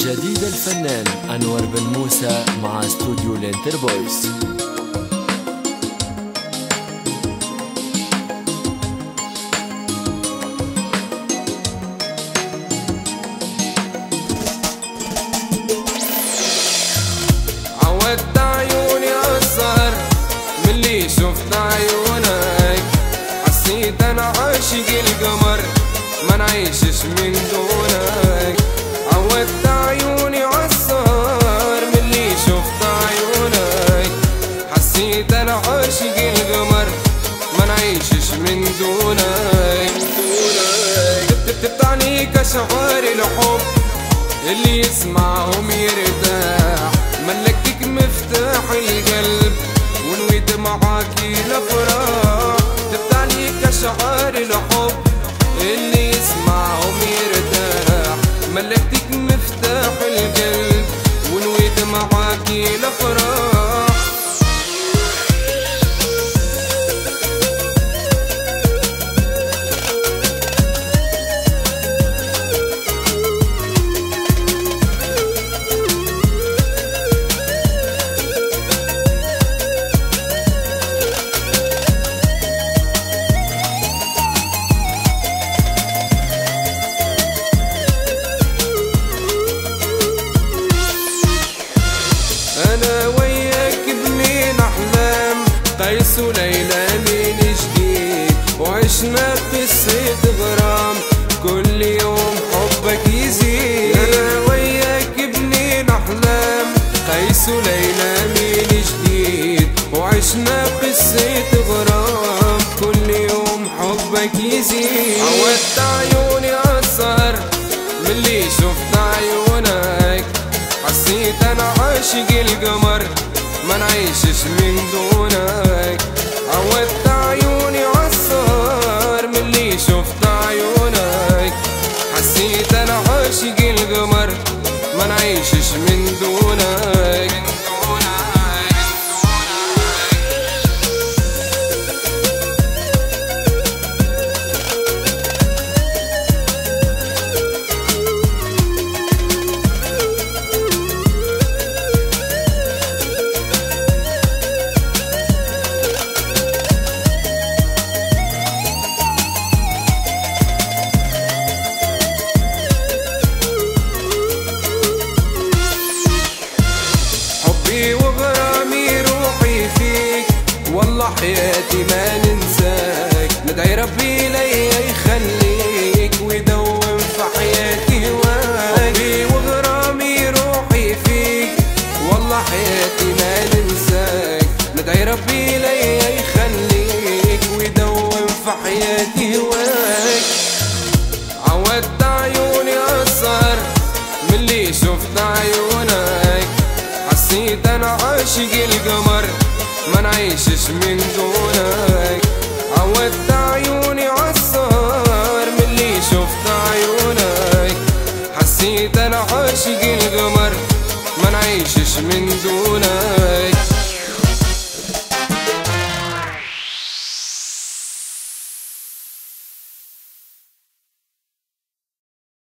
جديد الفنان أنور بن موسى مع استوديو الانتر بويس عودت عيوني أسهر من اللي شفت عيونك. حسيت أنا عاشق القمر ما نعيشش عاشق القمر ما نعيشش من دونك. تبت عنيك أشعار الحب اللي يسمعهم يرتاح. ملكتك مفتاح القلب ونويت معاكي الأفراح. جبت عليك اشعار الحب اللي يسمعهم يرتاح. قيس وليلى من جديد وعشنا قصة غرام. كل يوم حبك يزيد. أنا وياك بنين أحلام. قيس وليلى من جديد وعشنا قصة غرام. كل يوم حبك يزيد. عودت عيوني اسهر من اللي شفت عيونك. حسيت أنا عاشق القمر. ما نعيشش من دونك. حياتي ما ننساك. ندعي ربي ليا يخليك ويدوم في حياتي حبي وغرامي روحي فيك. والله حياتي ما ننساك. ندعي ربي ليا يخليك ويدوم في حياتي هواك ما نعيشش من دونك. عودت عيوني عالسهر من اللي شفت عيونك. حسيت أنا عاشق القمر ما نعيشش من دونك.